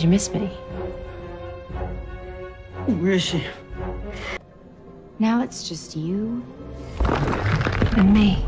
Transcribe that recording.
Did you miss me? Where is she? Now it's just you And me.